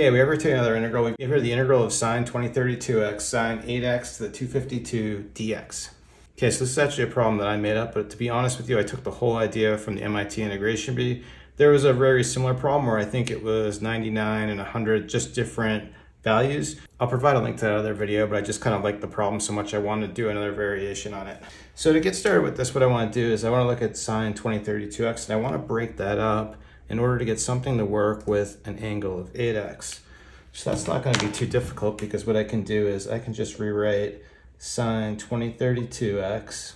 Okay, we ever take another integral. We give here the integral of sine 2032x, sine 8x to the 252 dx. Okay, so this is actually a problem that I made up, but to be honest with you, I took the whole idea from the MIT integration bee. There was a very similar problem where I think it was 99 and 100, just different values. I'll provide a link to that other video, but I just kind of like the problem so much I wanted to do another variation on it. So to get started with this, what I want to do is I want to look at sine 2032x, and I want to break that up in order to get something to work with an angle of 8x. So that's not going to be too difficult because what I can do is I can just rewrite sine 2032x.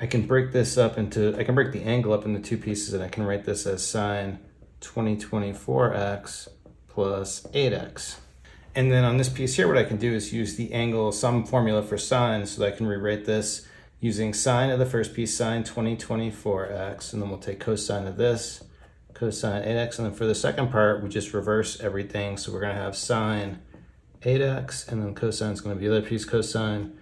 I can break this up into, I can break the angle up into two pieces and I can write this as sine 2024x plus 8x. And then on this piece here, what I can do is use the angle sum formula for sine so that I can rewrite this using sine of the first piece, sine 2024x, and then we'll take cosine of this, cosine 8x, and then for the second part, we just reverse everything. So we're gonna have sine 8x, and then cosine is gonna be the other piece, cosine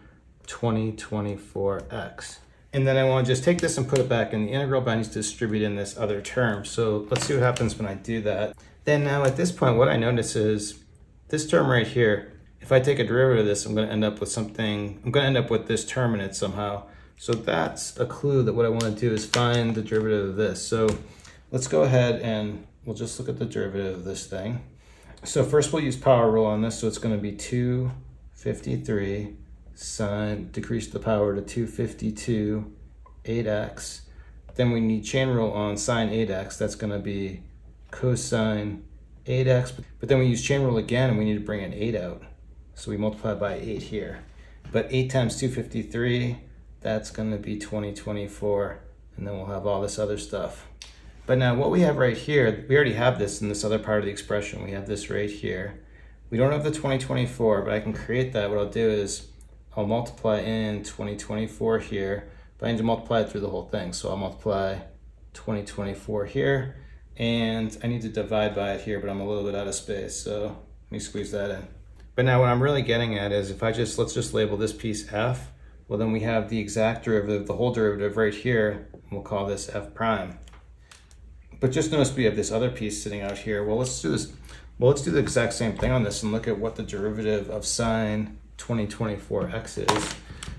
2024x. And then I want to just take this and put it back in the integral, but I need to distribute in this other term. So let's see what happens when I do that. Then now at this point, what I notice is this term right here, if I take a derivative of this, I'm going to end up with something, I'm going to end up with this term in it somehow. So that's a clue that what I want to do is find the derivative of this. So let's go ahead and we'll just look at the derivative of this thing. So first we'll use power rule on this. So it's going to be 253 sine, decrease the power to 252, 8x. Then we need chain rule on sine 8x. That's going to be cosine 8x. But then we use chain rule again and we need to bring an 8 out. So we multiply by 8 here. But 8 times 253, that's going to be 2024. And then we'll have all this other stuff. But now what we have right here, we already have this in this other part of the expression. We have this right here. We don't have the 2024, but I can create that. What I'll do is I'll multiply in 2024 here, but I need to multiply it through the whole thing. So I'll multiply 2024 here, and I need to divide by it here, but I'm a little bit out of space, so let me squeeze that in. But now what I'm really getting at is if I just, let's just label this piece F, well then we have the exact derivative, the whole derivative right here, we'll call this F prime. But just notice we have this other piece sitting out here. Well, let's do this. Well, let's do the exact same thing on this and look at what the derivative of sine 2024x is.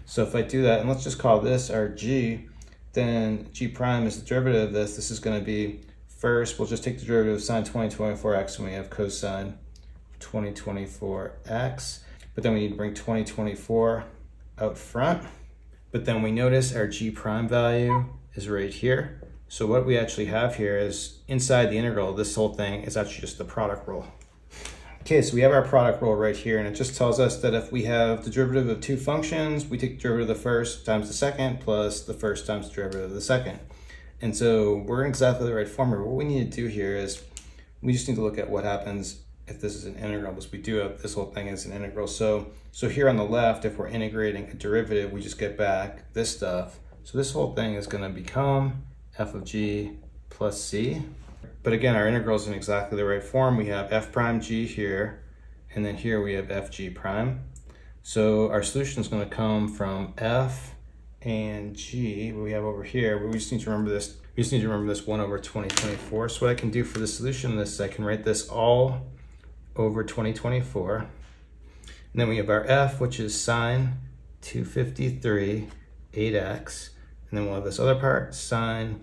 So if I do that, and let's just call this our g, then g prime is the derivative of this. This is going to be, first, we'll just take the derivative of sine 2024x, and we have cosine 2024x. But then we need to bring 2024 out front. But then we notice our g prime value is right here. So what we actually have here is inside the integral, this whole thing is actually just the product rule. Okay, so we have our product rule right here, and it just tells us that if we have the derivative of two functions, we take the derivative of the first times the second plus the first times the derivative of the second. And so we're in exactly the right form here. What we need to do here is we just need to look at what happens if this is an integral, because we do have this whole thing as an integral. So, so here on the left, if we're integrating a derivative, we just get back this stuff. So this whole thing is gonna become f of g plus c. But again, our integral is in exactly the right form. We have f prime g here, and then here we have fg prime. So our solution is going to come from f and g, we have over here. We just need to remember this. We just need to remember this 1 over 2024. So what I can do for the solution this, I can write this all over 2024. And then we have our f, which is sine 253 8x. And then we'll have this other part, sine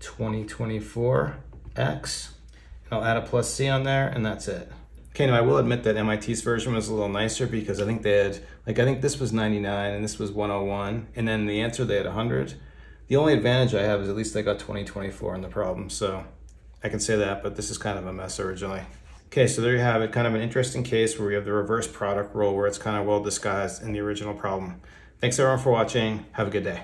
2024 x. And I'll add a plus c on there, and that's it. Okay, now I will admit that MIT's version was a little nicer because I think they had, like I think this was 99 and this was 101, and then the answer they had 100. The only advantage I have is at least I got 2024 in the problem, so I can say that, but this is kind of a mess originally. Okay, so there you have it, kind of an interesting case where we have the reverse product rule where it's kind of well disguised in the original problem. Thanks everyone for watching. Have a good day.